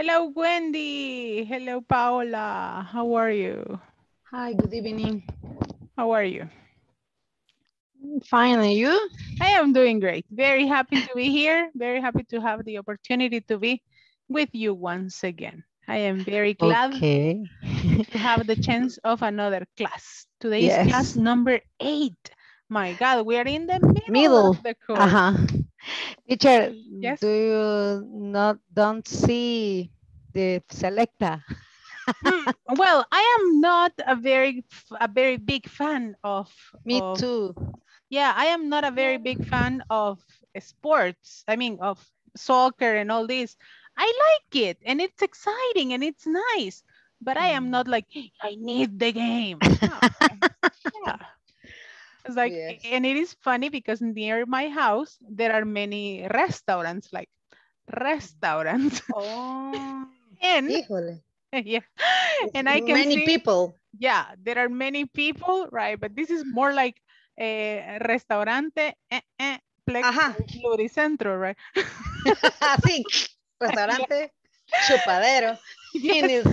Hello, Wendy. Hello, Paola. How are you? Hi, good evening. How are you? Fine, and you? I am doing great. Very happy to be here. Very happy to have the opportunity to be with you once again. I am very glad Okay. to have the chance of another class. Today is Yes. class number eight. My God, we are in the middle, Middle. of the course. Uh-huh. Teacher, Yes. do you not don't see the selecta? Hmm, well, I am not a very a very big fan of Me of- too. Yeah, I am not a very big fan of sports. I mean, of soccer and all this. I like it and it's exciting and it's nice, but I am not like, I need the game. No. yeah. It's like, Yes. and it is funny because near my house, there are many restaurants, like restaurants. Oh. and Híjole. yeah, and I can Many see people. yeah, there are many people, right? But this is more like a restaurante, eh, eh, Ajá. pluricentro, right? sí. Restaurante, chupadero. in el,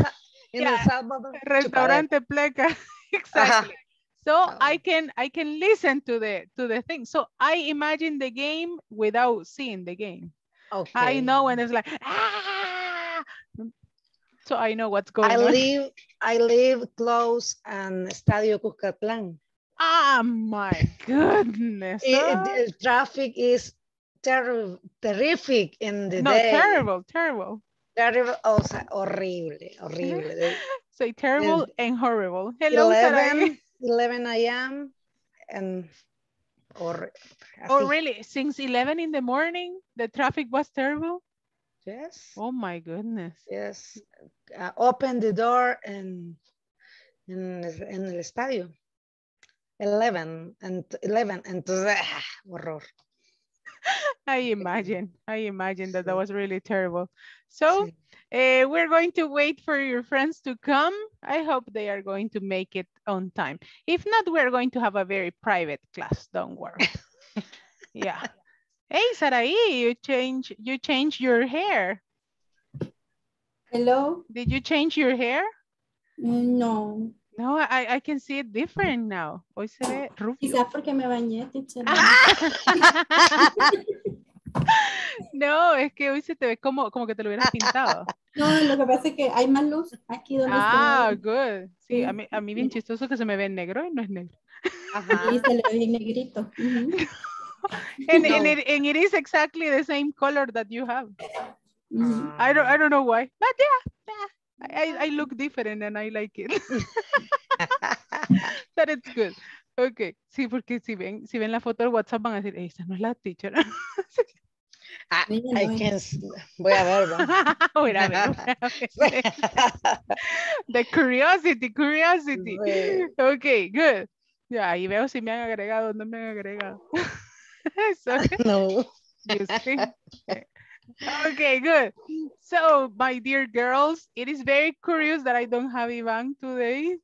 en Yeah, el Salvador. chupadero. Restaurante pleca, exactly. So I can I can listen to the to the thing. So I imagine the game without seeing the game. Okay. I know when it's like ah! So I know what's going I on. live, I live close and Estadio Cuscatlán. Ah, my goodness. It- the traffic is terri- terrific in the no, day. terrible, terrible. Terrible, o sea, horrible, horrible. Say terrible and horrible. Hello, 11, Sarai. 11 a.m. and or Oh, really? Since 11 in the morning, the traffic was terrible? Yes, Oh, my goodness. yes. Uh, open the door and en, en el estadio. 11 and 11 and ah, horror. I imagine. I imagine that that was really terrible. So, Sí. Uh, we're going to wait for your friends to come. I hope they are going to make it on time. If not, we're going to have a very private class. Don't worry. yeah. Hey, Sarai, you change you change your hair. Hello? Did you change your hair? No, No, I, I can see it different now. Hoy se ve rubio. quizás porque me bañé, teacher. No, es que hoy se te ve como, como que te lo hubieras pintado. No, lo que pasa es que hay más luz aquí donde Ah, estoy. good. Sí, a Sí. mí, a mí bien chistoso que se me ve negro y no es negro. Ajá. Y se le ve bien negrito. And, and, No. it, and it is exactly the same color that you have. ujú. I don't, I don't know why, but yeah, yeah. I, I- I look different and I like it. But it's good. Okay, sí, porque si ven, si ven la foto del WhatsApp van a decir, esa no es la teacher. Ah, Niña, I can voy a ver. Voy a ver, voy a. The curiosity, curiosity. Okay, good. Ya, ahí veo si me han agregado o no me han agregado. So, no. you see? Okay, good. So, my dear girls, it is very curious that I don't have Ivan today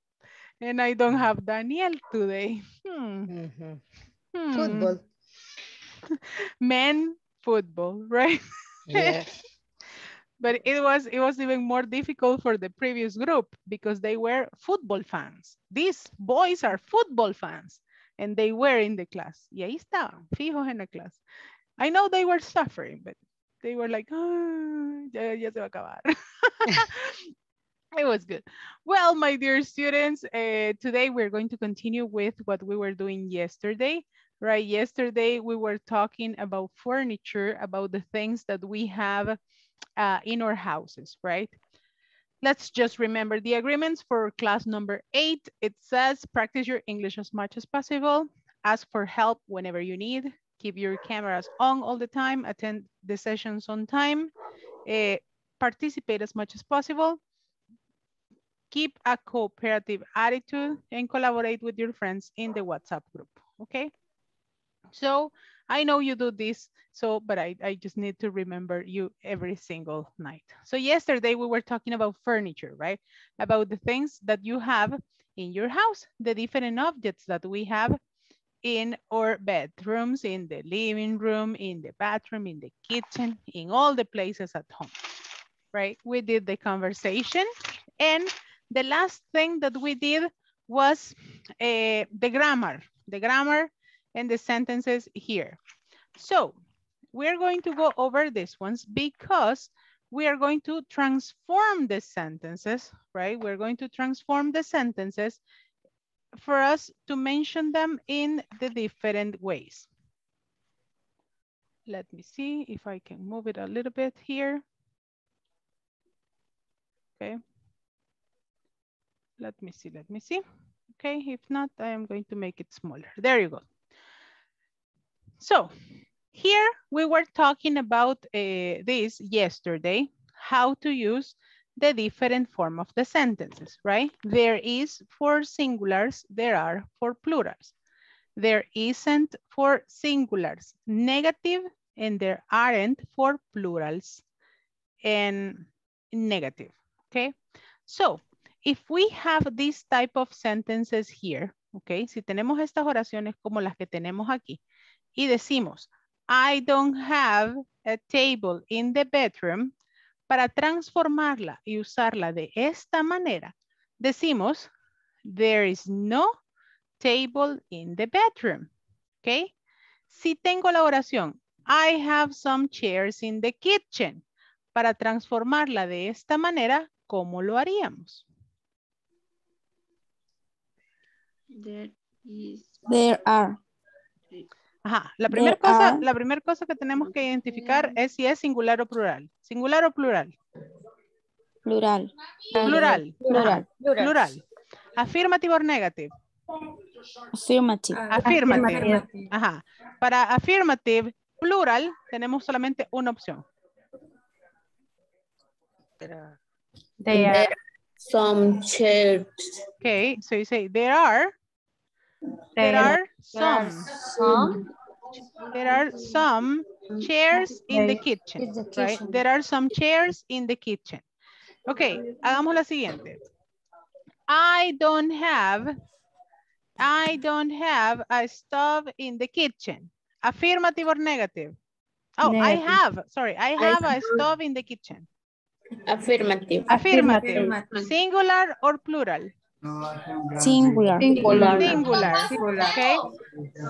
and I don't have Daniel today. Hmm. Ujú. hmm. Fútbol. Men football, right? Yes. But it was it was even more difficult for the previous group because they were football fans. These boys are football fans and they were in the class. Y ahí estaban, fijos en la clase. I know they were suffering, but they were like, "Ah, ya, ya se va a acabar. it was good. Well, my dear students, uh, today we're going to continue with what we were doing yesterday. Right, yesterday we were talking about furniture, about the things that we have uh, in our houses, right? Let's just remember the agreements for class number eight. It says practice your English as much as possible. Ask for help whenever you need. Keep your cameras on all the time. Attend the sessions on time. Eh, participate as much as possible. Keep a cooperative attitude and collaborate with your friends in the WhatsApp group, okay? So I know you do this, so, but I, I just need to remember you every single night. So yesterday we were talking about furniture, right? About the things that you have in your house, the different objects that we have in our bedrooms, in the living room, in the bathroom, in the kitchen, in all the places at home, right? We did the conversation. And the last thing that we did was uh, the grammar, the grammar and the sentences here. So we're going to go over these ones because we are going to transform the sentences, right? We're going to transform the sentences for us to mention them in the different ways. Let me see if I can move it a little bit here. Okay. Let me see, let me see. Okay, if not, I am going to make it smaller. There you go. So here we were talking about uh, this yesterday, how to use the different form of the sentences, right? There is for singulars, there are for plurals. There isn't for singulars, negative, and there aren't for plurals and negative, okay? So, if we have this type of sentences here, okay, si tenemos estas oraciones como las que tenemos aquí, y decimos, I don't have a table in the bedroom, para transformarla y usarla de esta manera, decimos, there is no table in the bedroom. ¿Ok? Si tengo la oración, I have some chairs in the kitchen. Para transformarla de esta manera, ¿cómo lo haríamos? There is. There are. Ajá, la primera cosa, la primera cosa que tenemos que identificar es si es singular o plural. Singular o plural. Plural. Plural. Plural. Ajá, Plural. Affirmative or negative. Affirmative. Affirmative. Ajá. Para affirmative, plural, tenemos solamente una opción. There are some chairs. Okay, so you say there are, there are some, Some. there are some chairs in the kitchen, right? There are some chairs in the kitchen. Okay, hagamos la siguiente. I don't have, I don't have a stove in the kitchen. Affirmative or negative? Oh, I have, sorry, I have a stove in the kitchen. Affirmative. Affirmative. Singular or plural? Singular. Singular. Okay.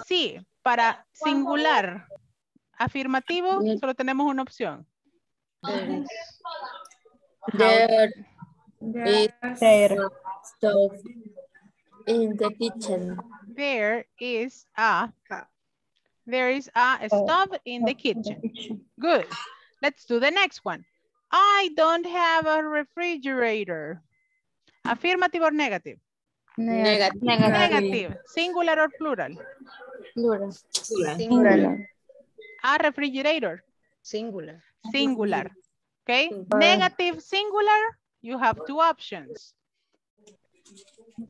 Sí, para singular. Afirmativo, solo tenemos una opción. there is, There is stove in the kitchen. There is a, there is a stove in the kitchen. Good. Let's do the next one. I don't have a refrigerator. Affirmative or negative? Negative. Negative. Singular or plural? Plural. Singular. A refrigerator. singular. Singular. Okay. Singular. Negative, singular. You have two options.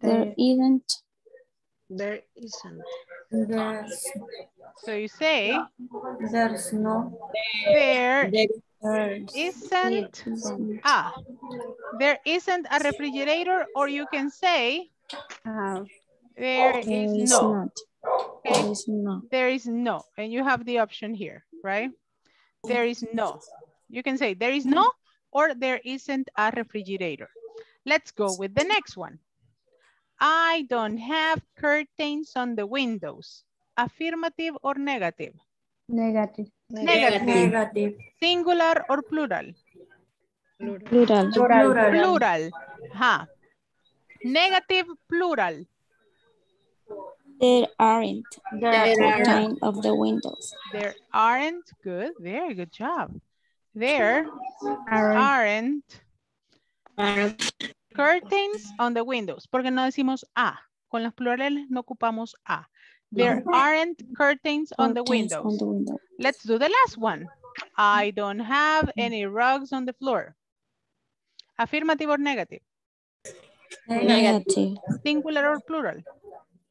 There isn't. There isn't. There's. So you say There's no. there There isn't a. Ah, there isn't a refrigerator or you can say ah, there There is is no. Okay. There is no. There is no. And you have the option here, right? There is no. You can say there is no or there isn't a refrigerator. Let's go with the next one. I don't have curtains on the windows. Affirmative or negative? Negative. Negative. Negative. Singular or plural? Plural. Plural. Plural. Huh. Negative, plural. There aren't. There of the windows. There aren't, good, very good job. There Aren't. aren't curtains on the windows, porque no decimos a. Con las plurales no ocupamos a. There aren't curtains on the windows. On the window. Let's do the last one. I don't have any rugs on the floor. Affirmative or negative? Negative. Singular or plural?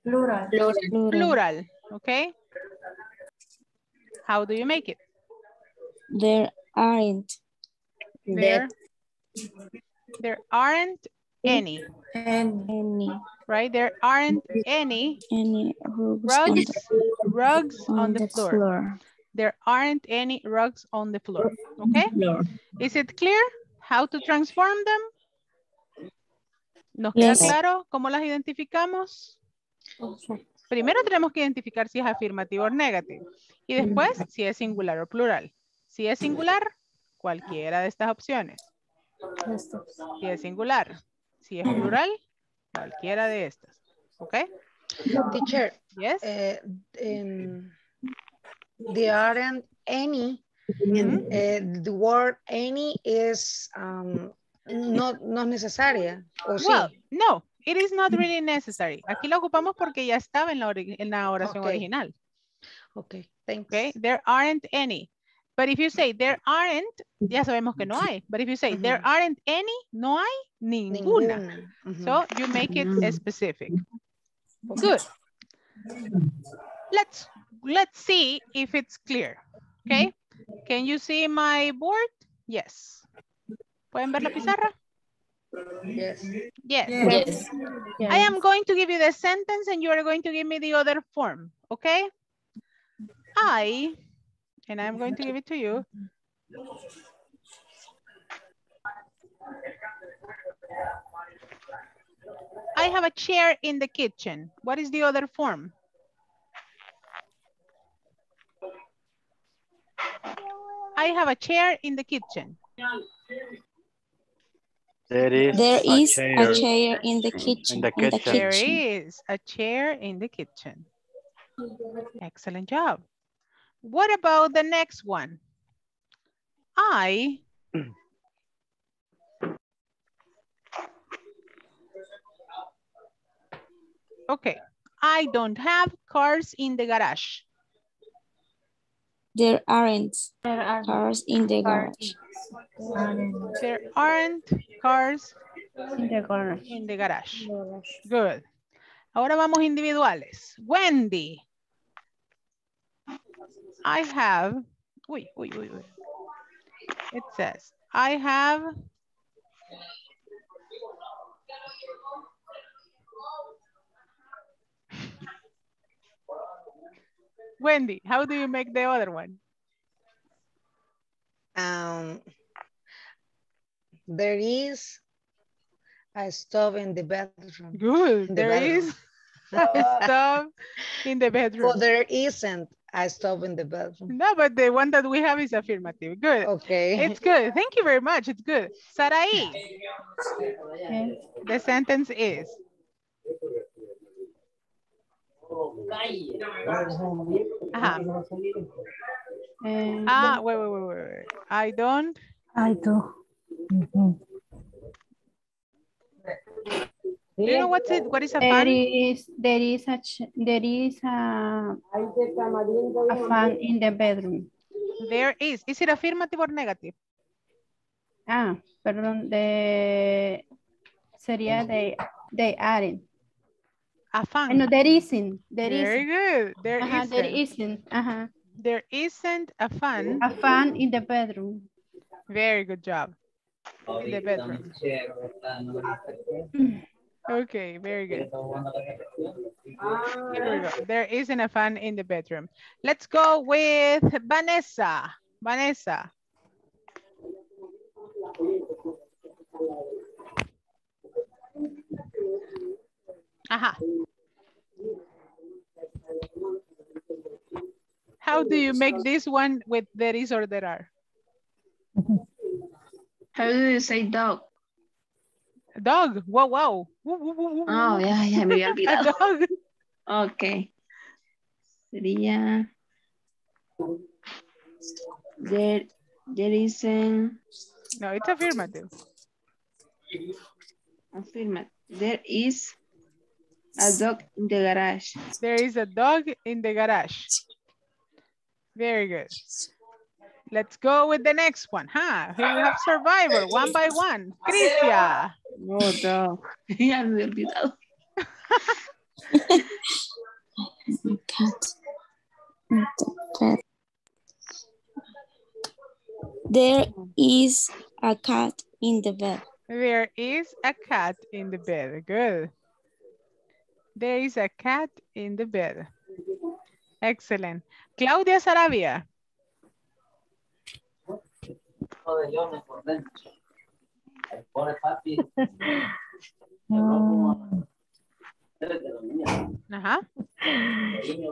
Plural. Plural. Plural, okay? How do you make it? There aren't. There, there aren't any, And Any. Right? There aren't any Any rugs on rugs, on the floor. floor. There aren't any rugs on the floor, okay? floor. Is it clear how to transform them? ¿Nos queda Yes. claro cómo las identificamos? Primero tenemos que identificar si es afirmativo o negativo. Y después si es singular o plural. Si es singular, cualquiera de estas opciones. Si es singular. Si es plural, cualquiera de estas. ¿Ok? Teacher, Yes. eh, there aren't any. Eh, the word any is um, no, no es necesaria. ¿O sí? Well, no, it is not really necessary. Aquí lo ocupamos porque ya estaba en la, en la oración Ok. original. Ok, thanks. Okay, there aren't any. But if you say there aren't, ya sabemos que no hay. But if you say there aren't any, no hay ninguna. Ninguna. So you make it specific. Good. Let's let's see if it's clear. Okay. Can you see my board? Yes. ¿Pueden ver la pizarra? Yes. Yes. Yes. I am going to give you the sentence and you are going to give me the other form, okay? I, and I'm going to give it to you. I have a chair in the kitchen. What is the other form? I have a chair in the kitchen. There is, There a is chair. a chair in the kitchen. the In the kitchen. There kitchen. is a chair in the kitchen. Excellent job. What about the next one? I Okay, I don't have cars in the garage. There aren't cars in the garage. There aren't cars In the garage. in the garage. Good. Ahora vamos individuales. Wendy. I have, wait, wait, wait, uy. It says, I have Wendy, how do you make the other one? Um, there is a stove in the bedroom. Good. The There bedroom. is a stove in the bedroom. Well, there isn't a stop in the bathroom. No, but the one that we have is affirmative. Good. Okay. It's good. Thank you very much. It's good. Sarai, the sentence is, Ajá. ah, wait, wait, wait, wait, wait. I don't, I do. Do you know what's it, what is a There fan? is, there is a, there is a, a fan in the bedroom. There is. Is it affirmative or negative? Ah, perdón, de, sería de, they aren't. A fan. No, there isn't, there Very isn't. good. There Ajá, there isn't. isn't, ajá. There isn't a fan. A fan in the bedroom. Very good job. In the bedroom. Okay, very good. Here we go. There isn't a fan in the bedroom. Let's go with Vanessa. Vanessa. Aha. How do you make this one with there is or there are? How do you say dog? Dog. Wow, wow. Oh, ya, ya me había olvidado. Ok. Sería. There, there isn't. No, it's affirmative. Afirma. There is a dog in the garage. There is a dog in the garage. Very good. Let's go with the next one, huh? Here we have survivor, one by one. Crisia. No, no. Ya me he olvidado. Cat. in. There is a cat in the bed. There is a cat in the bed. Good. There is a cat in the bed. Excellent. Claudia Sarabia. Uh-huh.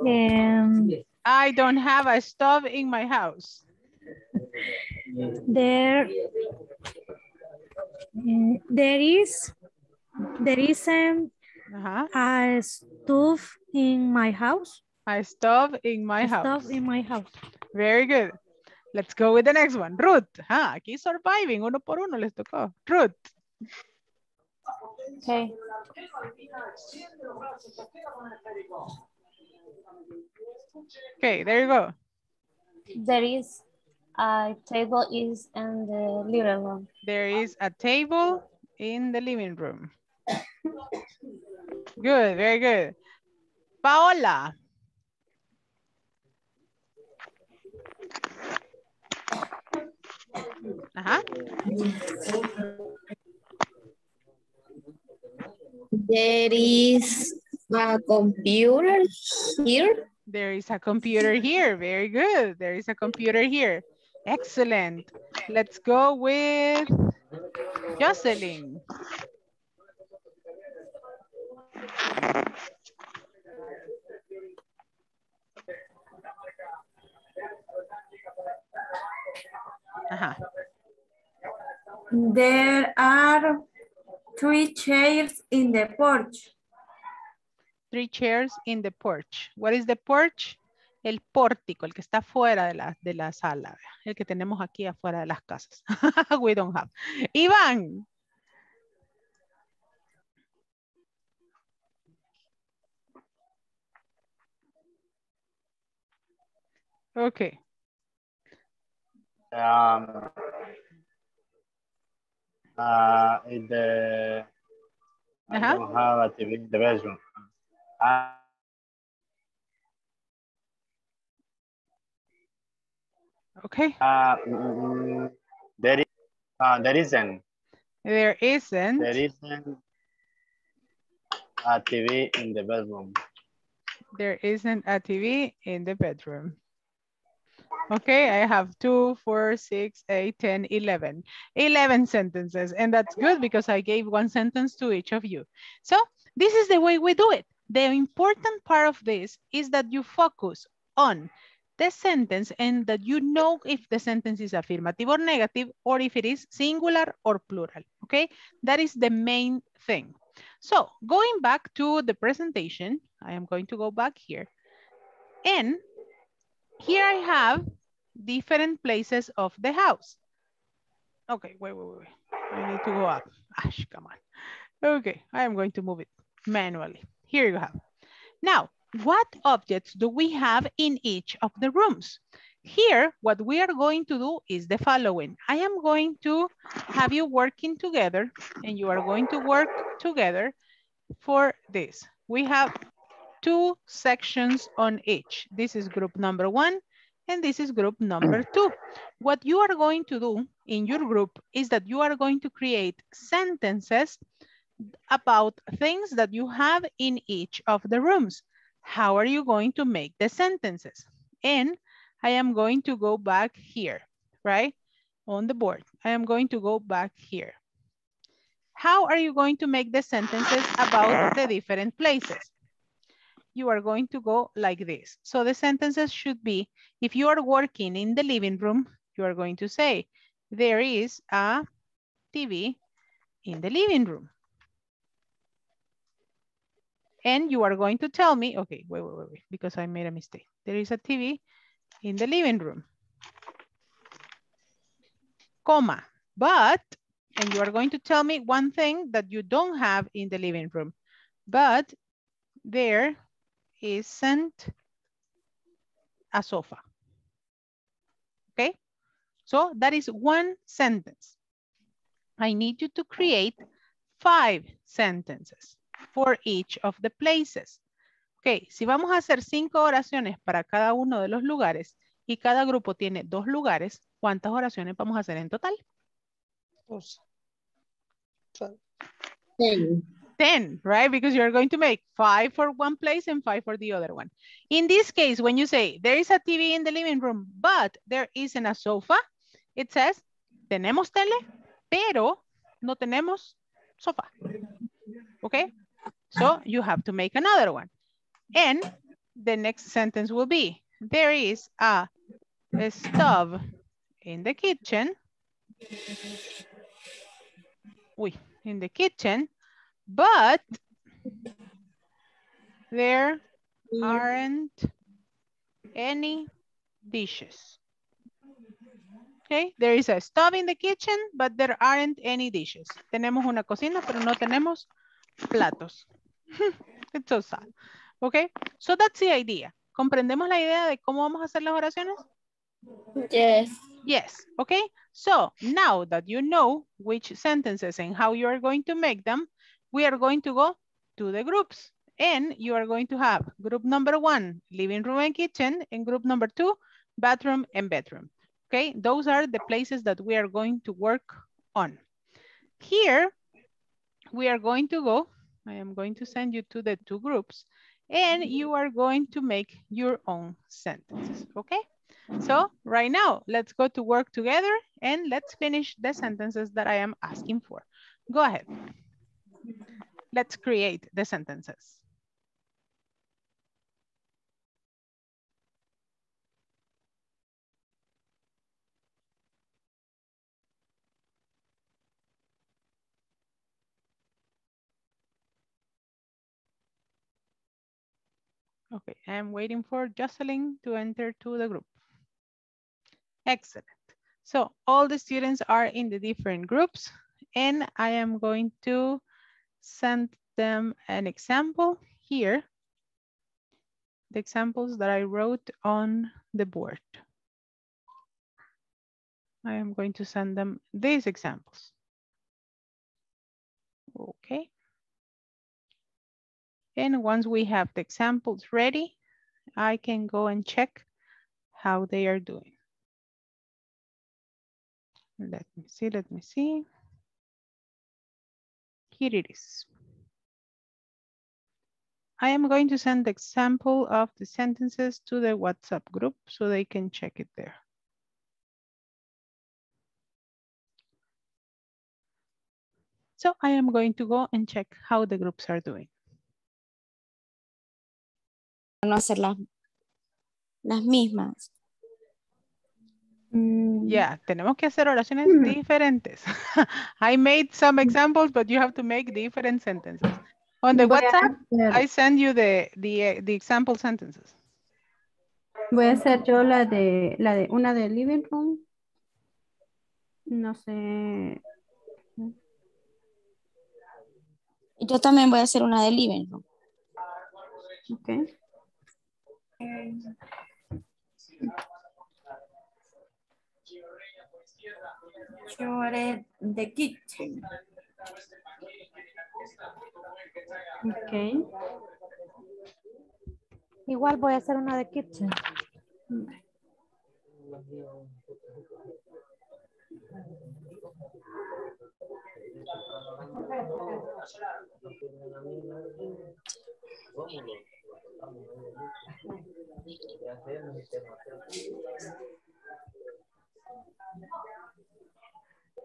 Um, I don't have a stove in my house. there, there is, there isn't Uh-huh. a stove in my house. A stove in my A house. stove in my house. Very good. Let's go with the next one. Ruth. Ah, aquí surviving. Uno por uno les tocó. Ruth. Okay. Okay, there you go. There is a table is in the living room. There is a table in the living room. Good, very good. Paola. Ajá. There is a computer here. There is a computer here. Very good. There is a computer here. Excellent. Let's go with Jocelyn. Ajá. There are three chairs in the porch. Three chairs in the porch. What is the porch? El pórtico, el que está fuera de la, de la sala. El que tenemos aquí afuera de las casas. We don't have. Iván. Okay. Um, uh, in the, Uh-huh. don't have a TV in the bedroom. Uh, Okay. uh, mm, there is, uh, there isn't, There isn't. there isn't a TV in the bedroom. There isn't a TV in the bedroom. Okay, I have two, four, six, eight, 10, 11. 11 sentences, and that's good because I gave one sentence to each of you. So this is the way we do it. The important part of this is that you focus on the sentence and that you know if the sentence is affirmative or negative or if it is singular or plural, okay? That is the main thing. So going back to the presentation, I am going to go back here. And here I have different places of the house. Okay, wait, wait, wait. I need to go up. Ash, come on. Okay, I am going to move it manually. Here you have. Now, what objects do we have in each of the rooms? Here, what we are going to do is the following. I am going to have you working together and you are going to work together for this. We have two sections on each. This is group number one and this is group number mm. two. What you are going to do in your group is that you are going to create sentences about things that you have in each of the rooms. How are you going to make the sentences? And I am going to go back here, right? On the board. I am going to go back here. How are you going to make the sentences about the different places? You are going to go like this. So the sentences should be, if you are working in the living room, you are going to say, there is a TV in the living room. And you are going to tell me, okay, wait, wait, wait, wait, because I made a mistake. There is a TV in the living room. Comma, but, and you are going to tell me one thing that you don't have in the living room, but there isn't a sofa. Okay, So that is one sentence. I need you to create five sentences for each of the places. Ok, si vamos a hacer cinco oraciones para cada uno de los lugares y cada grupo tiene dos lugares, ¿cuántas oraciones vamos a hacer en total? Dos. 10, right? Because you're going to make five for one place and five for the other one. In this case, when you say there is a TV in the living room, but there isn't a sofa, it says, tenemos tele, pero no tenemos sofá. Okay? So you have to make another one. And the next sentence will be, there is a, a stove in the kitchen. Uy, in the kitchen, but there aren't any dishes. Okay, there is a stove in the kitchen, but there aren't any dishes. Tenemos una cocina, pero no tenemos platos. It's so sad. Okay, so that's the idea. ¿Comprendemos la idea de cómo vamos a hacer las oraciones? Yes. Yes, okay. So now that you know which sentences and how you are going to make them, we are going to go to the groups. And you are going to have group number one, living room and kitchen, and group number two, bathroom and bedroom. Okay, those are the places that we are going to work on. Here, we are going to go, I am going to send you to the two groups, and you are going to make your own sentences, okay? So right now, let's go to work together and let's finish the sentences that I am asking for. Go ahead. Let's create the sentences. Okay, I'm waiting for Jocelyn to enter to the group. Excellent. So all the students are in the different groups and I am going to send them an example here. The examples that I wrote on the board. I am going to send them these examples. Okay. And once we have the examples ready, I can go and check how they are doing. Let me see, let me see. Here it is. I am going to send the example of the sentences to the WhatsApp group so they can check it there. So I am going to go and check how the groups are doing. no hacer las, las mismas. Mm, Yeah, tenemos que hacer oraciones diferentes. I made some examples, but you have to make different sentences. On the voy WhatsApp, I send you the, the, eh, the example sentences. Voy a hacer yo la de, la de, una de living room. No sé. Yo también voy a hacer una de living room. Ok. picture the kitchen. Okay. Igual voy a hacer una de kitchen.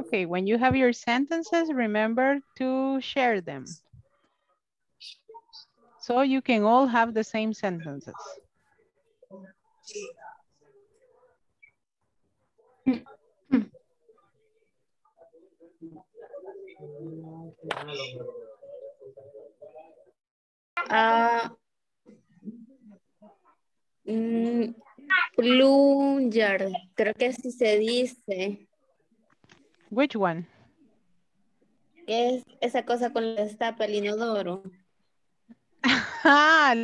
Okay, when you have your sentences, remember to share them. So you can all have the same sentences. Ah, mm, plunger, creo que así se dice. Which one? ¿Qué es esa cosa con la destapa el inodoro? Ah,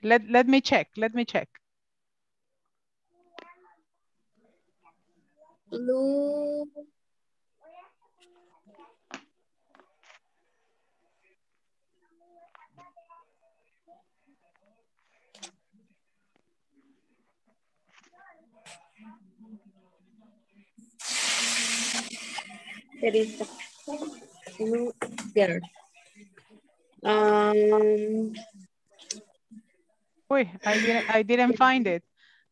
let, let me check, let me check. Plu- Perita. Plunger. Um, Uy, I didn't, I didn't find it.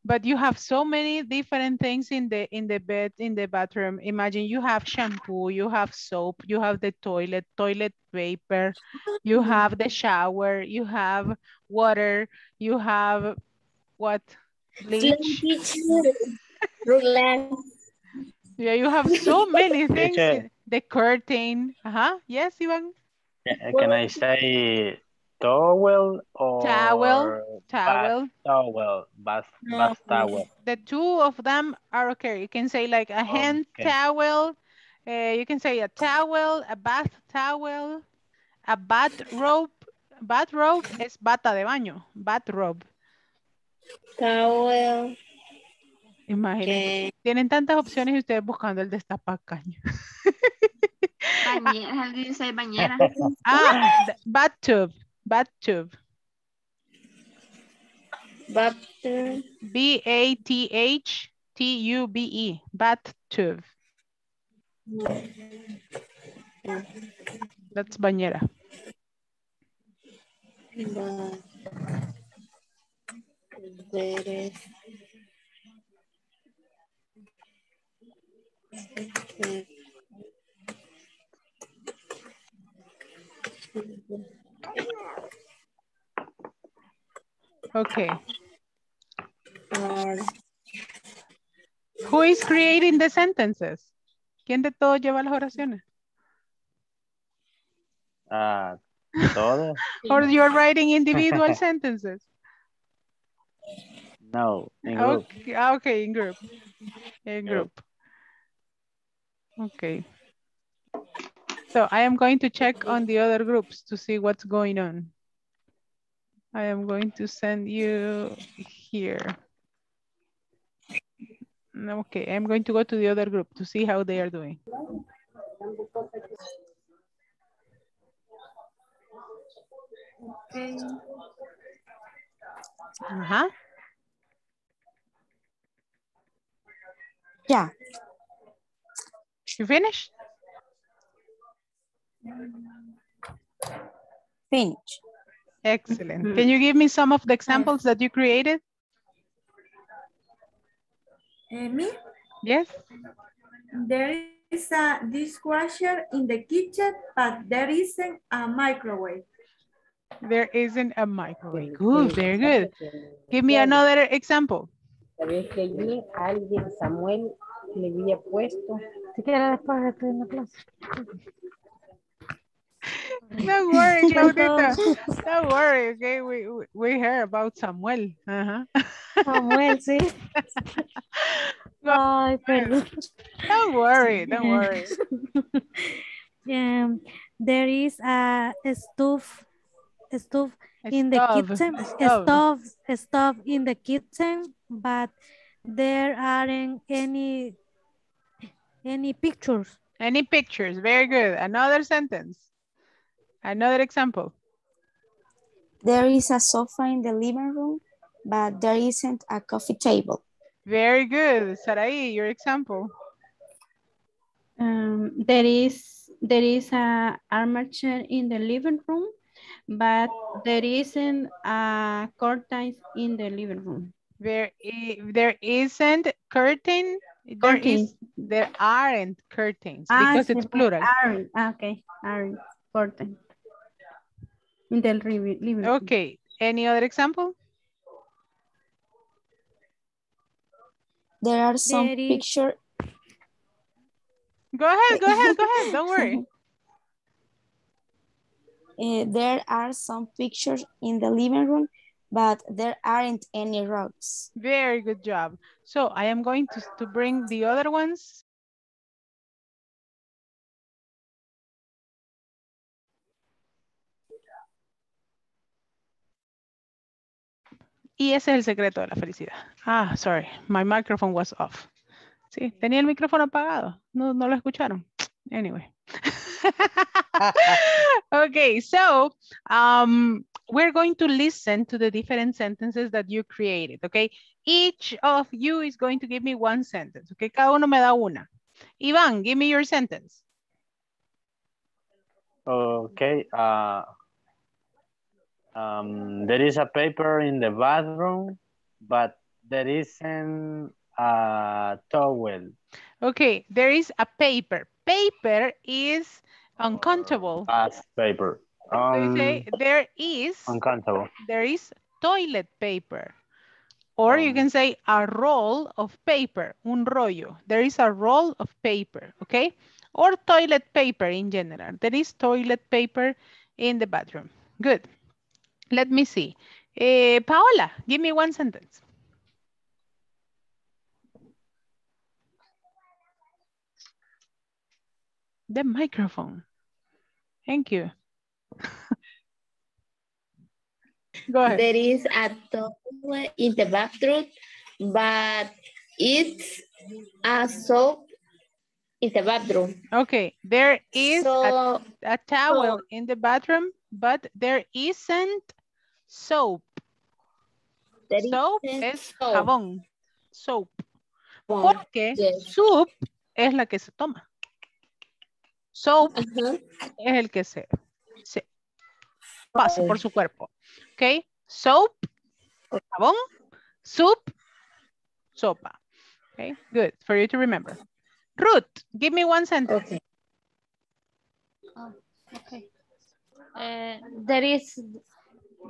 But you have so many different things in the in the bed, in the bathroom. Imagine you have shampoo, you have soap, you have the toilet, toilet paper, you have the shower, you have water, you have what? Bleach. Relax. Yeah, you have so many things. Teacher. The curtain. Uh-huh. Yes, Ivan. Ca- Can I say towel or Towel, towel. bath towel, bath, No. bath towel? The two of them are okay. You can say like a hand Okay. towel. uh, you can say a towel, a bath towel, a bathrobe. Bathrobe es bata de baño. Bathrobe. Towel. Imagínense. Tienen tantas opciones y ustedes buscando el destapacaño. Bañera, dice bañera. Ah, bathtub. Bathtub. Bathroom. B-A-T-H-T-U-B-E. Bathtub. That's bañera. Bath. There is. Okay. Or Who is creating the sentences? ¿Quién de todos lleva las oraciones? Ah, todo? Or you're writing individual sentences? No, in group. Okay, ah, okay, in group. In group. Okay. So I am going to check on the other groups to see what's going on. I am going to send you here. Okay, I'm going to go to the other group to see how they are doing. Uh-huh. Ajá. Ya. You finished? Finish. Excellent. Can you give me some of the examples that you created? Eh, me? Yes. There is a dishwasher in the kitchen, but there isn't a microwave. There isn't a microwave. Good, very good. Give me another example. Sabes que allí alguien, Samuel, le había puesto. Si quiere después estoy en la clase. Don't worry, Claudita. Don't worry, okay? We, we, we heard about Samuel. Uh-huh. Samuel, sí. Ay, perdón. Don't worry, don't worry. Um, there is a stove, stove in the kitchen, stove. stove, stove in the kitchen, but there aren't any any pictures. Any pictures? Very good. Another sentence. Another example. There is a sofa in the living room, but there isn't a coffee table. Very good. Sarai, your example. Um, there is there is a armature in the living room, but there isn't a curtain in the living room. There, i- there isn't curtain. There is, there aren't curtains Ah, because it's plural. Aren't. Ah, okay, aren't curtain in the living living room. Okay, any other example? There are some There is- picture. Go ahead, go ahead, go ahead. Don't worry. Uh, there are some pictures in the living room, but there aren't any rugs. Very good job. So I am going to, to bring the other ones. Y ese es el secreto de la felicidad. Ah, sorry, my microphone was off. Sí, tenía el micrófono apagado. No, no lo escucharon. Anyway. okay, so um, we're going to listen to the different sentences that you created, okay? Each of you is going to give me one sentence, okay? Cada uno me da una. Iván, give me your sentence. Okay. Uh, um, there is a paper in the bathroom, but there isn't a towel. Okay, there is a paper. Paper is uncountable. As paper. So you say Um, there is, uncountable. there is toilet paper. Or you can say a roll of paper, un rollo. There is a roll of paper, okay? Or toilet paper in general. There is toilet paper in the bathroom. Good. Let me see. Eh, Paola, give me one sentence. The microphone. Thank you. There is a toilet in the bathroom, but it's a soap in the bathroom. Okay, there is a, So, a towel in the bathroom, but there isn't soap. there Soap isn't es soap. jabón. Soap. Oh, Porque yes. soup es la que se toma. Soap es el que se, se pasa por su cuerpo. Ok, soap, jabón, soup, sopa. Okay, good for you to remember. Ruth, give me one sentence. Okay. Oh, okay. Uh, there is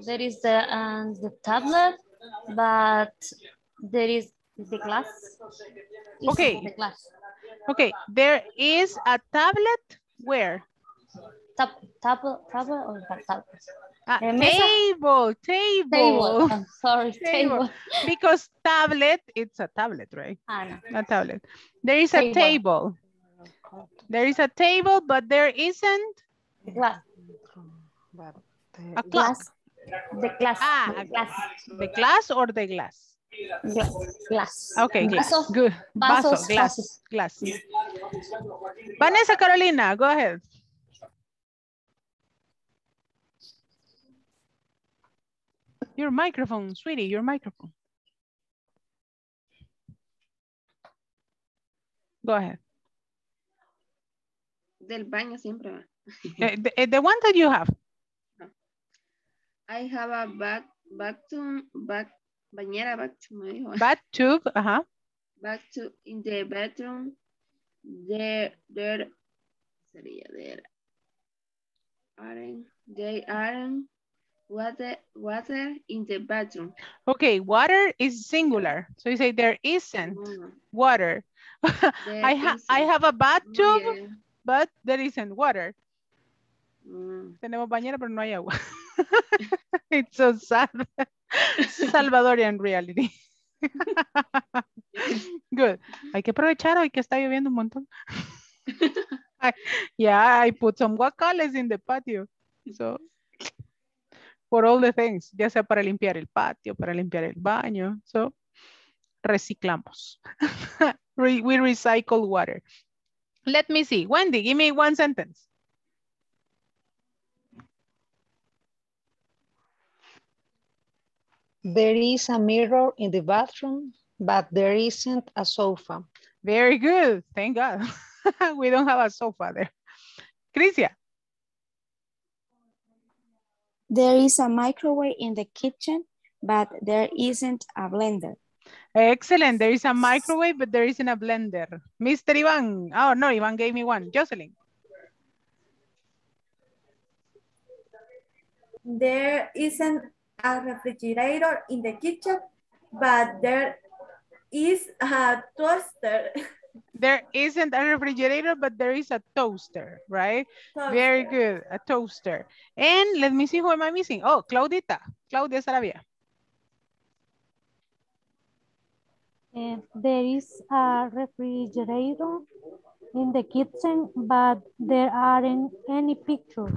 there is the um, the tablet, but there is the glass. Is Okay. The glass. Okay, there is a tablet where? Tab tablet tablet or tablet. A Eh, table, table. Table. I'm sorry, Table. table. Because tablet, it's a tablet, right? Ah, no. A tablet. There is a Table. table. There is a table, but there isn't glass. a. Glass. The glass. Ah, the glass. The glass or the glass? Glass. glass. Okay, glass. Good. Vaso, Vasos, glass, glass. Vanessa Carolina, go ahead. Your microphone, sweetie, your microphone. Go ahead. Del baño siempre va. Eh, the, eh, the one that you have. I have a back, bathroom, back, bañera, bathroom, me dijo. Bat tube, ajá. back to in the bedroom. There, there, sería there. Aren't, they aren't water, water in the bathroom. Okay, water is singular. So you say there isn't water. there I, ha I isn't. have a bathtub, Yeah. but there isn't water. Mm, Tenemos bañera, pero no hay agua. It's so sad. Salvadorian reality. Good. Hay que aprovechar hoy que está lloviendo un montón. I- yeah, I put some guacales in the patio. So, for all the things, ya sea para limpiar el patio, para limpiar el baño. So, reciclamos. We recycle water. Let me see. Wendy, give me one sentence. There is a mirror in the bathroom, but there isn't a sofa. Very good. Thank God. we don't have a sofa there. Crisia. There is a microwave in the kitchen, but there isn't a blender. Excellent. There is a microwave, but there isn't a blender. Mr. Ivan. Oh, no, Ivan gave me one. Jocelyn. There isn't a refrigerator in the kitchen, but there is a toaster. There isn't a refrigerator, but there is a toaster, right? Very good, a toaster. And let me see who am I missing? Oh, Claudita, Claudia Saravia. Uh, there is a refrigerator in the kitchen, but there aren't any pictures.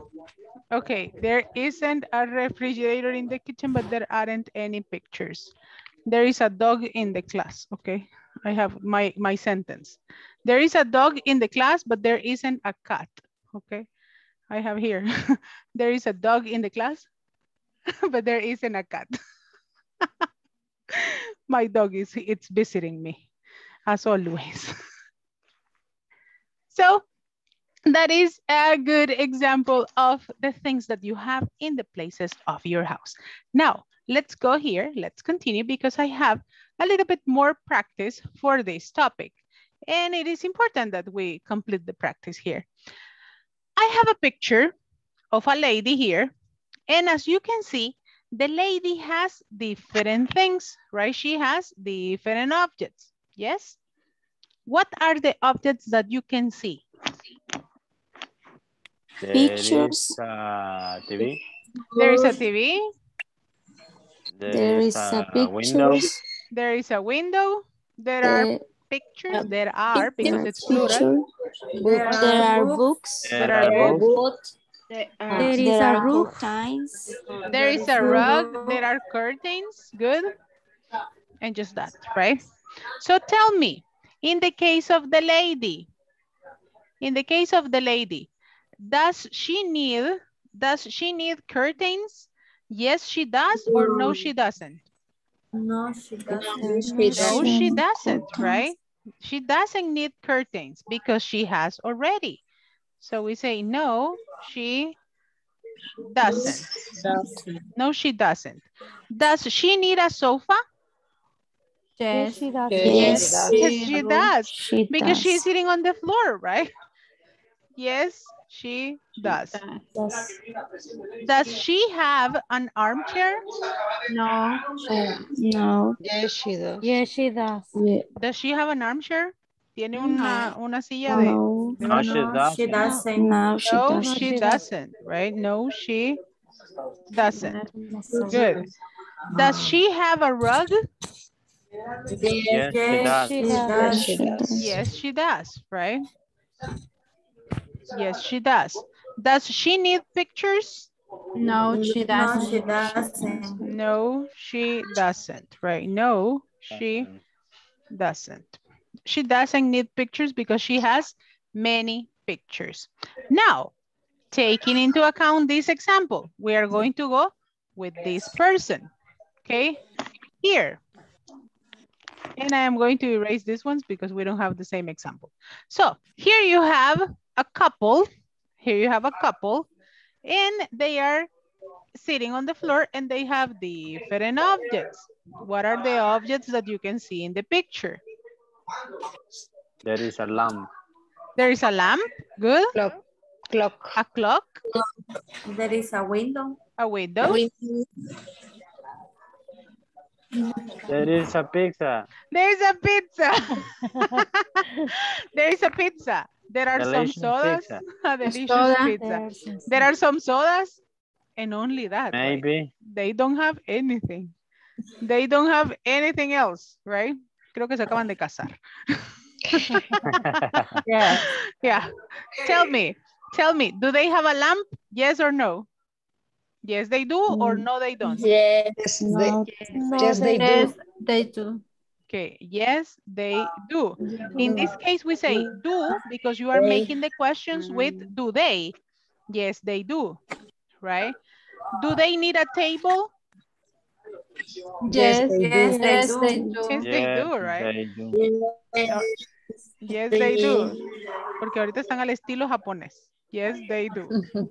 Okay, there isn't a refrigerator in the kitchen, but there aren't any pictures. There is a dog in the class, okay? I have my, my sentence. There is a dog in the class, but there isn't a cat, okay? I have here, there is a dog in the class, but there isn't a cat. my dog is, it's visiting me, as always. so that is a good example of the things that you have in the places of your house. Now, let's go here. Let's continue because I have a little bit more practice for this topic. And it is important that we complete the practice here. I have a picture of a lady here. And as you can see, the lady has different things, right? She has different objects, yes? What are the objects that you can see? There Pictures. is a TV. There is a TV. There is a window. There is a window. There are There, pictures. There are because it's plural. picture. There are books. There are books. There is a roof. curtains. There is a rug. There are curtains. Good. And just that, right? So tell me, in the case of the lady, in the case of the lady, does she need, does she need curtains? Yes, she does or no, she doesn't? No, she doesn't. No, she doesn't, right? She doesn't need curtains because she has already. So we say no, she doesn't. No, she doesn't. Does she need a sofa? Yes, she does. Yes, yes, she does. She Because she's does. sitting on the floor, right? Yes, she does. Does Does she have an armchair? No. Oh, no. Yes, she does. Yes, she does. Yeah. Does she have an armchair? ¿Tiene una, una silla de, No. de No, she No, she doesn't. doesn't. No, she No, doesn't. she doesn't, right? No, she doesn't. Good. Does she have a rug? Yes, she does. she does. does. She does. Yes, she does, right? Yes, she does. Does she need pictures? No, she No, she doesn't. doesn't. No, she doesn't, right? No, she doesn't. She doesn't need pictures because she has many pictures. Now, taking into account this example, we are going to go with this person, okay? Here. And I am going to erase these ones because we don't have the same example. So here you have a couple. Here you have a couple and they are sitting on the floor and they have different objects. What are the objects that you can see in the picture? There is a lamp. There is a lamp, good. Clock. Clock. A clock, There is a window. a window. There is a pizza. There's a pizza. there is a pizza. There are Delicious some sodas. Ah, pizza. A delicious Soda. pizza. There are some sodas and only that. right? Maybe. They don't have anything. They don't have anything else, right? Creo que se acaban de casar. Yes. Yeah. Tell me, tell me, do they have a lamp? Yes or no? Yes, they do or mm. no, they don't? Yes. Yes, No. they, No, yes, they do. Yes, they do. Okay, yes, they ah, do. In this case, we say do because you are making the questions with mm. do they? Yes, they do, right? Do they need a table? Yes, Yes, they yes, do. they do. Yes, they do, right? they do. Yes, they do. Porque ahorita están al estilo japonés. Yes, they do.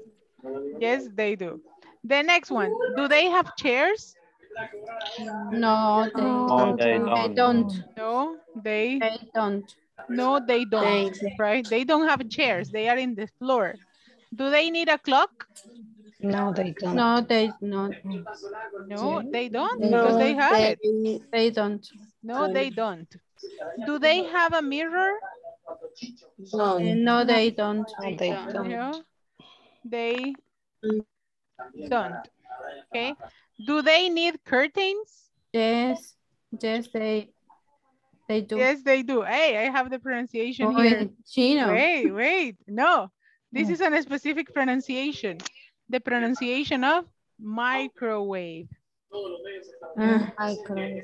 Yes, they do. The next one. Do they have chairs? No, they No, they They don't. don't. No, they They don't. no, they don't. Right? They don't have chairs. They are in the floor. Do they need a clock? No, they don't. No, they not. No, they don't because they have it. They don't. No, they don't. Do they have a mirror? Uh, No, they don't. No, they don't. No, they don't. Okay. Do they need curtains? Yes, yes, they they do. Yes, they do. Hey, I have the pronunciation Oh, here. Chino. Wait, wait. No, this is a specific pronunciation. The pronunciation of microwave. Ah,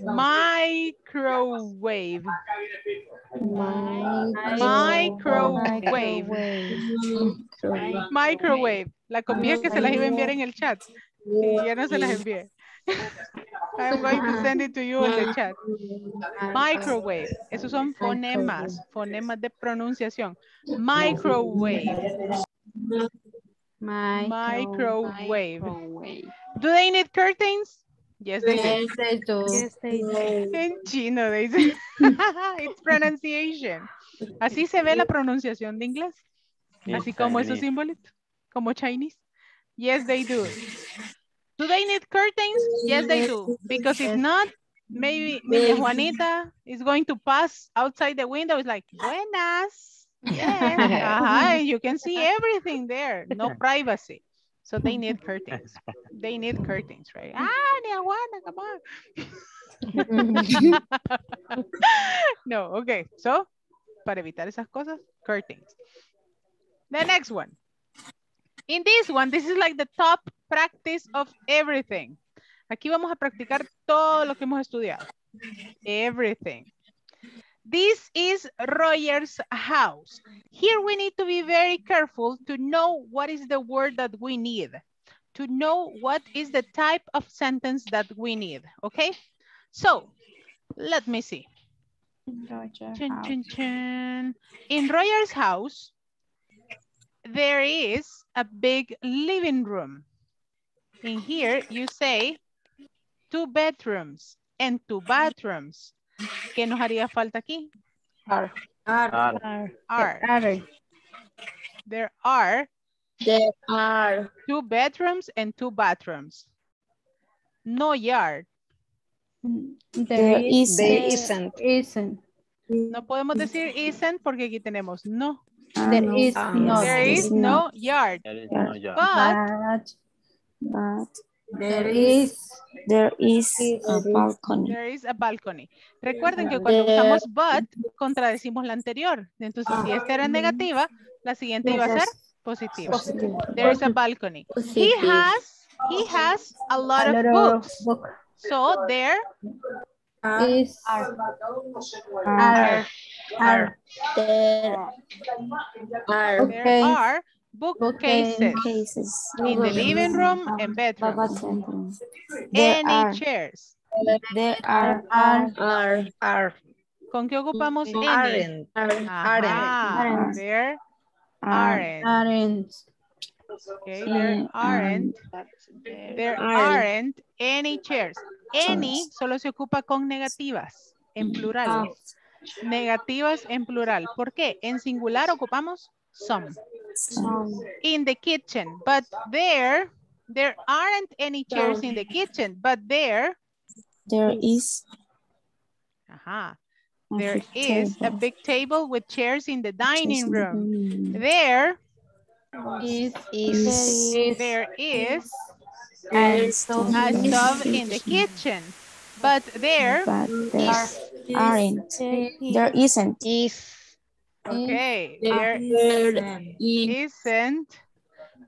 Microwave. Microwave. Microwave. La copié que se las iba a enviar en el chat. Y ya no se las envié. I'm going to send it to you in the chat. Microwave. Esos son fonemas. Fonemas de pronunciación. Microwave. Microwave. Do they need curtains? Yes, they do. Yes, they do. Yes, they do. En chino, dice. It's pronunciation. Así se ve la pronunciación de inglés. Así como esos simbolitos. Como Chinese. Yes, they do. Do they need curtains? Yes, they do. Because if not, maybe, maybe Juanita is going to pass outside the window. It's like, buenas. Yeah. Ajá, you can see everything there. No privacy. So they need curtains. They need curtains, right? Ah, ni Juana, come on. no, okay. So, para evitar esas cosas, curtains. The next one. In this one, this is like the top practice of everything. Aquí vamos a practicar todo lo que hemos estudiado. Everything. This is Roger's house. Here we need to be very careful to know what is the word that we need. To know what is the type of sentence that we need, okay? So, let me see. Chun, chun, chun. In Roger's house, there is a big living room. In here, you say two bedrooms and two bathrooms. ¿Qué nos haría falta aquí? Are. Are. Are. Are. There are There are two bedrooms and two bathrooms. No yard. There is. There isn't. Isn't. No podemos decir isn't porque aquí tenemos no. There is Ah, not. There is no yard. There is no yard. But But There there is. is. There is a balcony. there is a balcony. Recuerden que cuando usamos but, contradecimos la anterior. Entonces, si esta era negativa, la siguiente iba a ser positiva. There is a balcony. He has, he has a lot A of lot of books. book So there is Are. are are There are there are bookcases Cases. in the living room and bedroom. Bathroom. There Any are. chairs. There are. are are Are. ¿Con qué ocupamos any? Aren't. Aren't. There Are. aren't. aren't Okay, there aren't. There aren't any chairs. Any solo se ocupa con negativas, en plural. Negativas en plural. ¿Por qué? En singular ocupamos some. In the kitchen, but there, there aren't any chairs in the kitchen, but there, There is. ajá, a there big is a big table with chairs in the dining room. There, is Is. there is and a stove in the kitchen, but there, But there aren't. There isn't. Is. Okay, There isn't. isn't,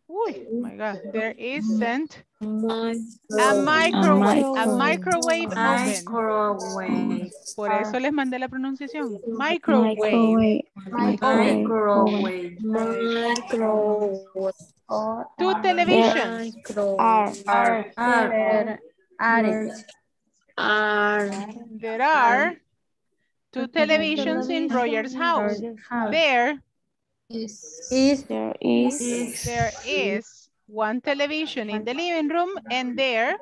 oh my God, there isn't a micro- microwave, a microwave. microwave oven. Microwave. Por eso les mandé la pronunciación. Microwave. Microwave. Microwave. Microwave. micro Two televisions. Are. Are. Are There are two televisions in Roger's house. There, Is there is there is one television in the living room and there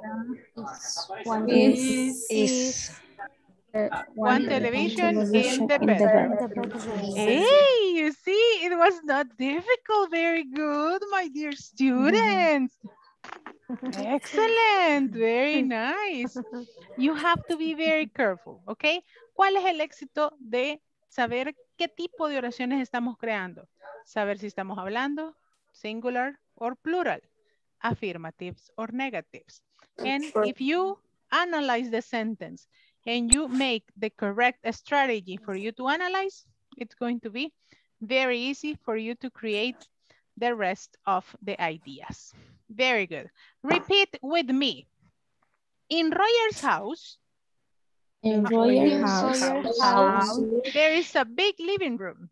is one Is, is. one television in the in the bedroom. Hey, you see, it was not difficult. Very good, my dear students. Excellent, very nice. You have to be very careful, ¿ok? ¿Cuál es el éxito de saber qué tipo de oraciones estamos creando? Saber si estamos hablando, singular or plural, affirmatives or negatives. And if you analyze the sentence and you make the correct strategy for you to analyze, it's going to be very easy for you to create the rest of the ideas. Very good. Repeat with me. In Roger's house, in Royal House. house. there is a big living room.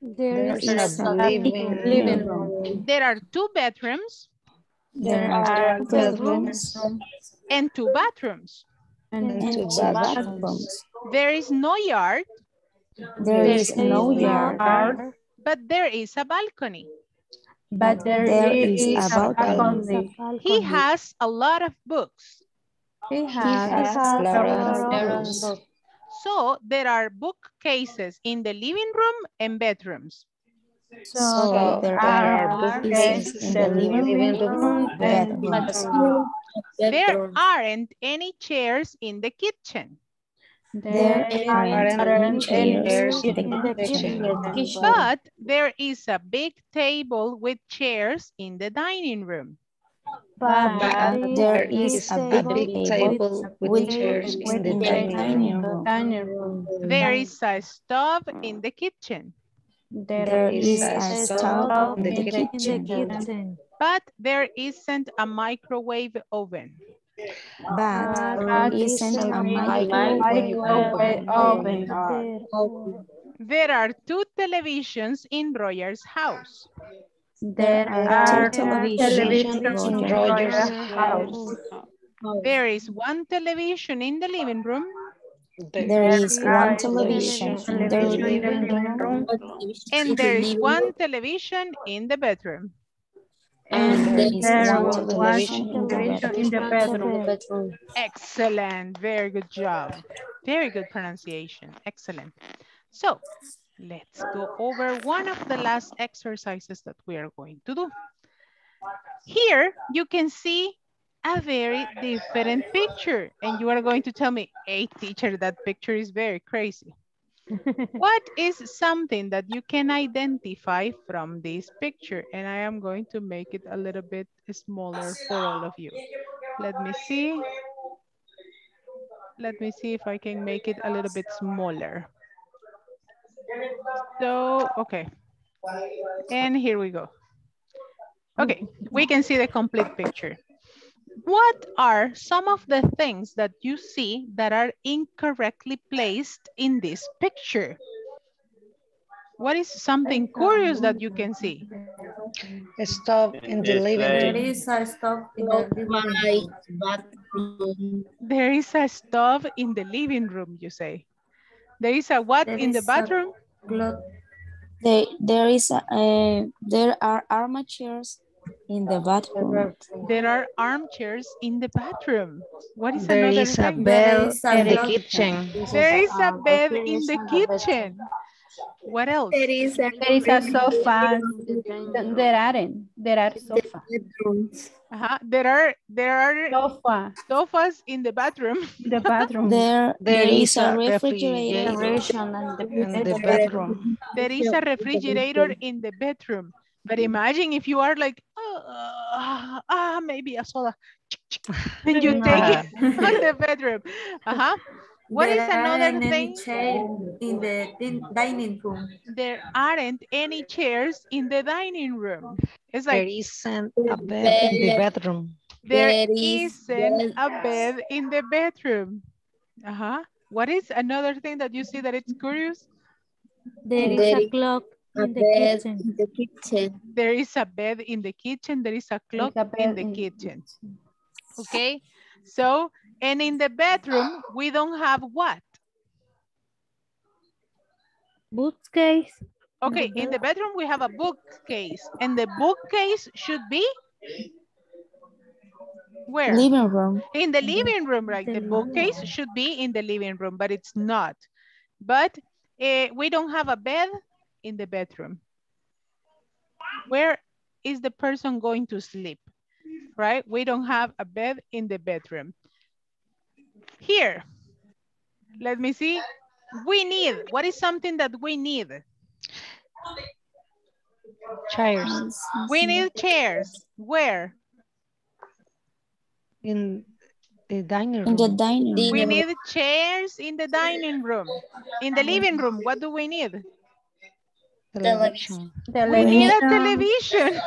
There There's is a living living room. There are two bedrooms There are bedrooms and two bathrooms. and And two two bathrooms. There is no yard, There is no yard, but there is a balcony. but there is a balcony. He has a lot of books. He has a lot of books. So there are bookcases in the living room and bedrooms. So there are bookcases in the living room, and bedrooms. There aren't any chairs in the kitchen, There aren't any chairs in the kitchen. but there is a big table with chairs in the dining room. But there is a A big big table table with chairs in the dining room. room. There is a stove in the kitchen, There is a stove in the kitchen, but there isn't a microwave oven. but there isn't a microwave oven. There are two televisions in Roger's house. There are televisions in Roger's house. There is one television in the living room There is one television in the living room, and there is one television in the bedroom. and there is one television in the bedroom. Excellent, very good job. Very good pronunciation, excellent. So let's go over one of the last exercises that we are going to do. Here you can see a very different picture and you are going to tell me, hey teacher, that picture is very crazy. what is something that you can identify from this picture? And I am going to make it a little bit smaller for all of you. Let me see. Let me see if I can make it a little bit smaller. So, okay. And here we go. Okay, we can see the complete picture. What are some of the things that you see that are incorrectly placed in this picture? What is something curious that you can see? A stove in the living room. is a stove in the living room. There is a stove in the living room, you say. There is a what There in the bathroom? Cloth. There, there is a, uh, there are armchairs in the bathroom. There are armchairs in the bathroom. What is There another is a thing? bell is a in the kitchen. There is a bed in the kitchen. What else? There is a There is a sofa. There aren't. There are sofa. bedrooms. Uh-huh. There are there are Sofa. sofas in the bathroom. The bathroom. There, There is a refrigerator. In the bedroom. There is a refrigerator in the bedroom. But imagine if you are like, uh, ah, maybe a soda. And you take it on the bedroom. Uh-huh. What is There another thing? chair in the din- dining room. There aren't any chairs in the dining room. It's like isn't a bed in the bedroom. there there is isn't a bed. bed in the bedroom. Uh-huh. What is another thing that you see that it's curious? There is There a is clock A in the bed kitchen. in the kitchen. There is a bed in the kitchen. There is a clock in the in the kitchen. Okay, so And in the bedroom, we don't have what? Bookcase. Okay, in the bedroom, we have a bookcase. And the bookcase should be? Where? Living room. In the living room, right? The bookcase should be in the living room, but it's not. But eh, we don't have a bed in the bedroom. Where is the person going to sleep? Right? We don't have a bed in the bedroom. Here, let me see. We need, what is something that we need? Chairs. Um, we need chairs. Where? In the dining room. In the dining room. We need chairs in the dining room. In the living room, what do we need? Television. We need a television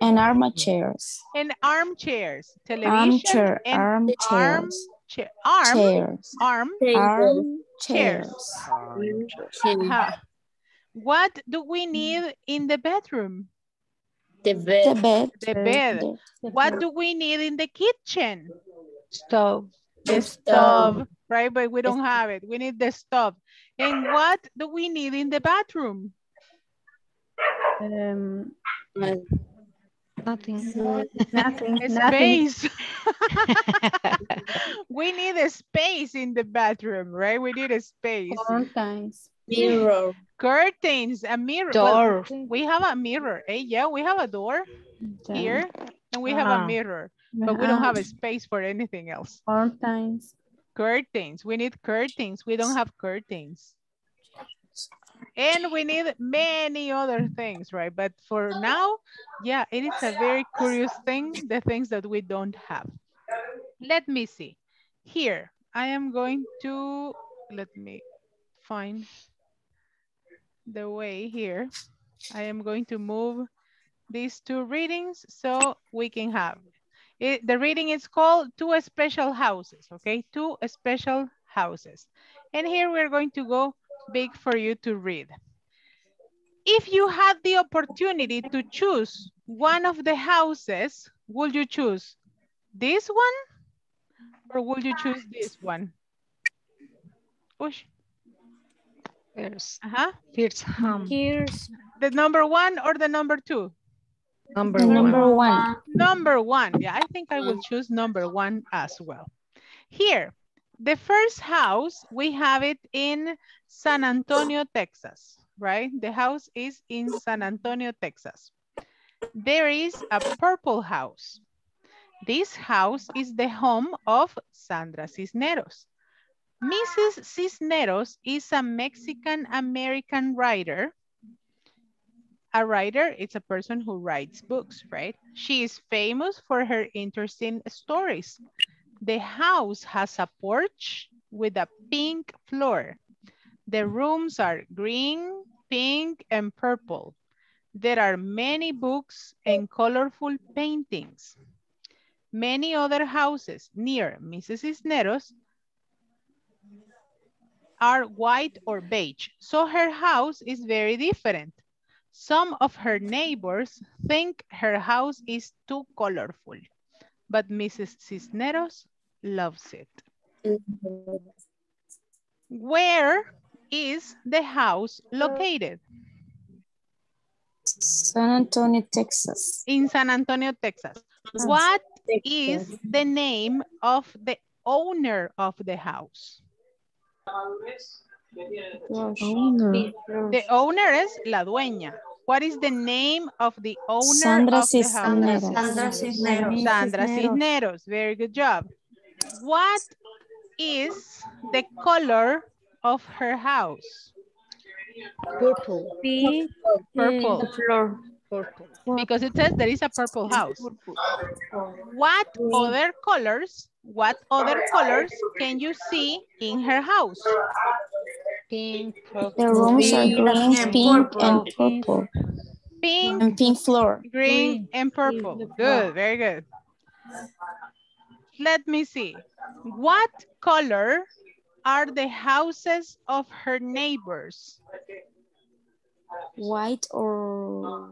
And armchairs. and armchairs. Television Armchair, and armchairs. arm, chair, arm, Chairs. arm, Armchairs. Huh. What do we need in the bedroom? The bed. The bed. bed. The bed. What do we need in the kitchen? Stove. The stove, right? But we don't have it. We need the stove. And what do we need in the bathroom? Um, Nothing. nothing. A nothing. space. we need a space in the bathroom, right? We need a space. Sometimes. Mirror. Curtains, a mirror. Well, Door. we have a mirror. Eh? Yeah, we have a door here and we have a Ah. mirror, but we don't have a space for anything else. Sometimes. Curtains, we need curtains. We don't have curtains. And we need many other things, right? But for now, yeah, it is a very curious thing, the things that we don't have. Let me see. Here, I am going to, let me find the way here. I am going to move these two readings so we can have. It, the reading is called Two Special Houses, okay? Two Special Houses. And here we're going to go big for you to read. If you had the opportunity to choose one of the houses, would you choose this one or would you choose this one? Ush. First. Uh-huh. First home. Here's The number one or the number two? Number one. Number one. Number one. Yeah, I think I will choose number one as well. Here, the first house, we have it in San Antonio, Texas, right? The house is in San Antonio, Texas. There is a purple house. This house is the home of Sandra Cisneros. Mrs. Cisneros is a Mexican-American writer. A writer, it's a person who writes books, right? She is famous for her interesting stories. The house has a porch with a pink floor. The rooms are green, pink, and purple. There are many books and colorful paintings. Many other houses near Mrs. Cisneros are white or beige. So her house is very different. Some of her neighbors think her house is too colorful, but Mrs. Cisneros loves it. Where is the house located? San Antonio, Texas. In San Antonio, Texas. What is the name of the owner of the house? The owner is la dueña. What is the name of the owner Sandra of the house? Cisneros. Sandra Cisneros. Sandra Cisneros. Very good job. What is the color of her house? Purple. pink. Purple. Floor. Purple. Because it says there is a purple house. What other colors, what other colors can you see in her house? Pink. The rooms are green, and pink, and purple. Pink, And pink floor. green, and purple. Good, very good. Let me see. What color are the houses of her neighbors? White or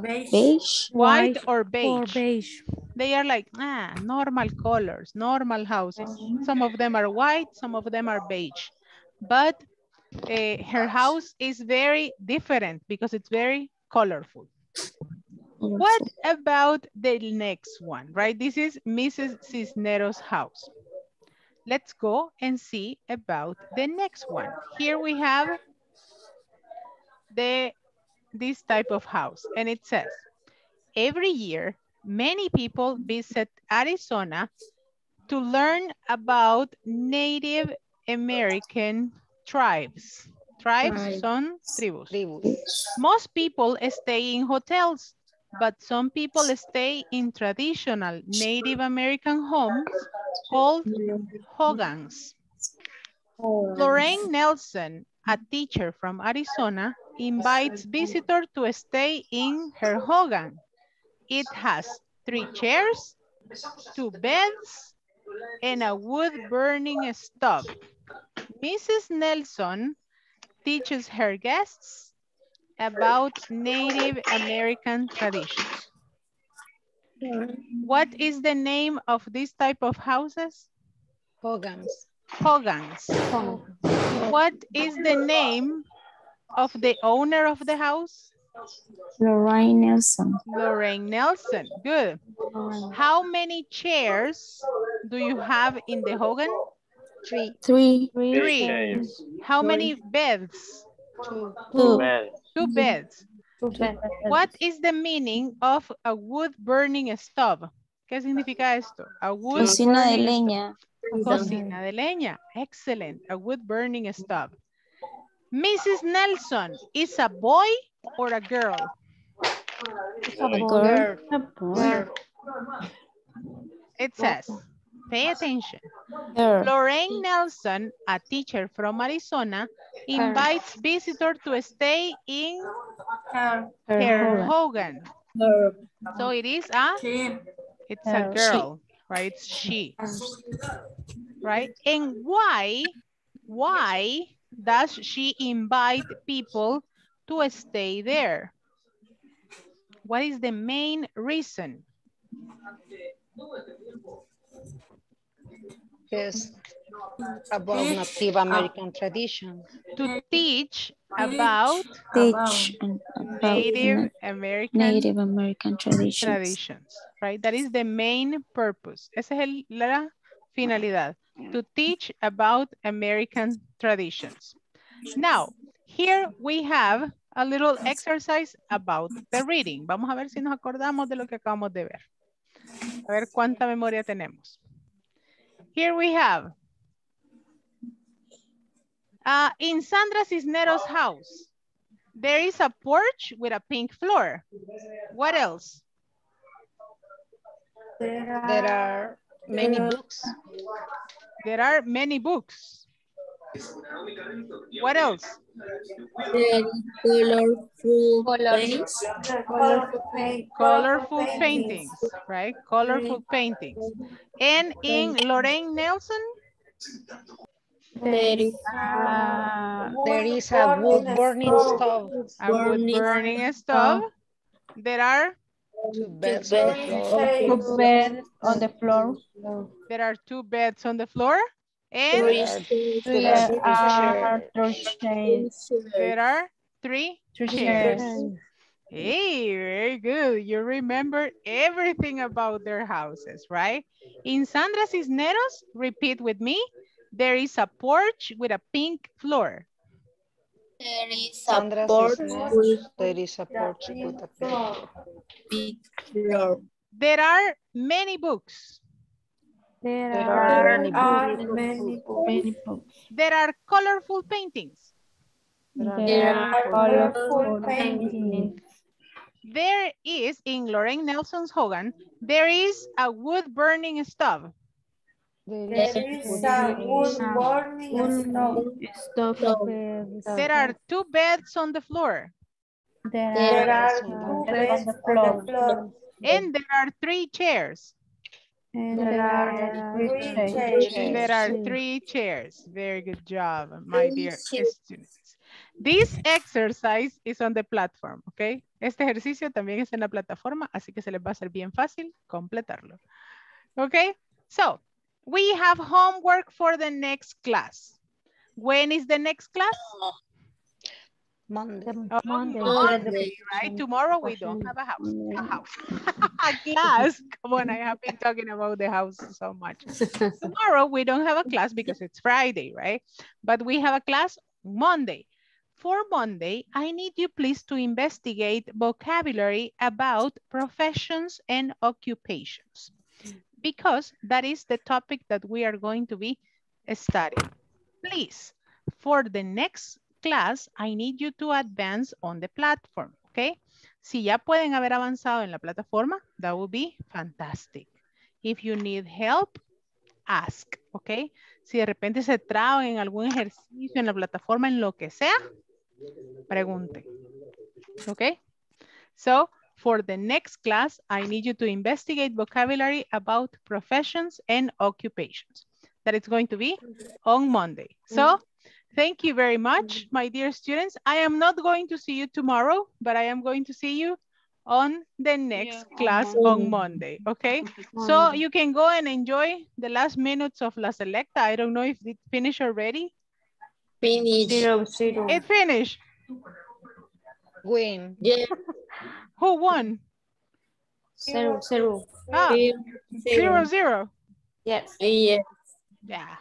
Beige. beige? White or Or beige? beige. they are like ah, normal colors, normal houses. Some of them are white, some of them are beige. But uh, her house is very different because it's very colorful. What about the next one, right? This is Mrs. Cisneros' house. Let's go and see about the next one. Here we have the this type of house and it says, every year, many people visit Arizona to learn about Native American tribes. Tribes Right. son tribus. Tribus. Most people stay in hotels, but some people stay in traditional Native American homes called hogans. Lorraine Nelson, a teacher from Arizona, invites visitors to stay in her hogan. It has three chairs, two beds, and a wood burning stove. Mrs. Nelson teaches her guests about Native American traditions. What is the name of this type of houses? Hogans. Hogans. What is the name of the owner of the house? Lorraine Nelson. Lorraine Nelson. Good. How many chairs do you have in the Hogan? Three. Three. Three. chairs. How many beds? Two. Two. Bed. Two beds. What is the meaning of a wood burning stove? ¿Qué significa esto? A wood Cocina de leña. stove. Cocina de leña. Excellent. A wood burning stove. Mrs. Nelson is a boy or a girl? It's Girl. Girl. It says, pay attention. Girl. Lorraine Nelson, a teacher from Arizona, invites visitors to stay in Her her Hogan. Hogan. So it is a, Sí. it's a Her. girl, right? It's she, right? And why, why does she invite people to stay there? What is the main reason? Yes. About Native American tradition. To mm-hmm. teach about Teach about Native American Native American traditions. traditions, right? That is the main purpose. Esa es el- la finalidad, to teach about American traditions. Now, here we have a little exercise about the reading. Vamos a ver si nos acordamos de lo que acabamos de ver. A ver cuánta memoria tenemos. Here we have, uh, in Sandra Cisneros' house, there is a porch with a pink floor. What else? There are many books. There are many books. What else? colorful Colors. Colorful paintings, right? Colorful paintings. And in Lorraine Nelson, There is Uh, There is a wood burning stove. a wood Burning burning stove. There are Two beds on the floor. two beds on the floor. there are two beds on the floor. And three Three There are are three three chairs. there are three Three chairs. chairs. Hey, very good. You remember everything about their houses, right? In Sandra Cisneros, repeat with me. There is a porch with a pink floor. There is a Sandra porch Cisneros, with there is a porch with a pink. floor. There are many books. There There are are many are books. many Many books. There are colorful paintings. There are colorful colorful paintings. paintings. There is, in Lorraine Nelson's Hogan, there is a wood burning stove. There There is a wood burning stove. There are two beds on the floor. There There are are two beds on the floor. And there are three chairs. And There are three chairs. There are three chairs. Very good job, my dear students. This exercise is on the platform, okay? Este ejercicio también está en la plataforma, así que se les va a ser bien fácil completarlo. Okay, So, we have homework for the next class. When is the next class? Monday. Oh, Monday. Monday, right? Tomorrow we don't have a house. A house. a class. Come on, I have been talking about the house so much. Tomorrow we don't have a class because it's Friday, right? But we have a class Monday. For Monday, I need you please to investigate vocabulary about professions and occupations because that is the topic that we are going to be studying. Please, for the next class, I need you to advance on the platform, okay? Si ya pueden haber avanzado en la plataforma, that would be fantastic. If you need help, ask, okay? Si de repente se traban en algún ejercicio en la plataforma, en lo que sea, pregunte, okay? So, for the next class, I need you to investigate vocabulary about professions and occupations. That is going to be on Monday. So, thank you very much, mm-hmm. my dear students. I am not going to see you tomorrow, but I am going to see you on the next class mm-hmm. on Monday, okay? Mm-hmm. So you can go and enjoy the last minutes of La Selecta. I don't know if it finished already. Finish. Zero, zero. It finished. Win. Yeah. Who won? Zero, zero. Ah, Zero, zero, zero. Yes. Yeah. Yeah.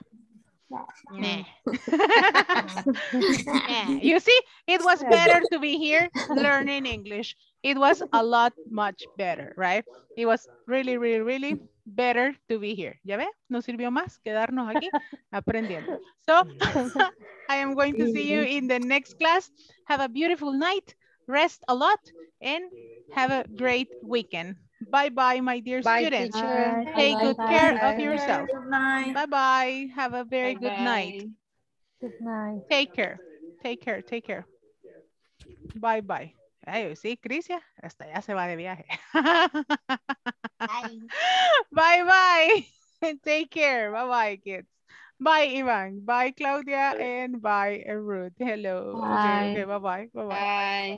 Nah. Nah. You see, it was better to be here learning English. It was a lot much better, right? It was really, really, really better to be here. ¿Ya ve? Nos sirvió más quedarnos aquí aprendiendo. So, I am going to see you mm-hmm. in the next class. Have a beautiful night, rest a lot, and have a great weekend. Bye-bye, my dear Bye, students. teacher. Take good care of yourself. Bye-bye. Have a very good night. Good night. Take care. Take care. Take care. Bye bye. Ay, sí, Crisia, hasta ya se va de viaje. bye bye. Take care. Bye bye, kids. Bye, Ivan. Bye, Claudia. And bye, Ruth. Hello. Okay, okay, bye bye. Bye bye. Bye.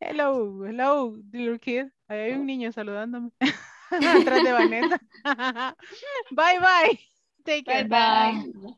Hello. Hello, little kid. Ahí hay un niño saludándome. Atrás de Vanessa. bye bye. Take care. Bye bye.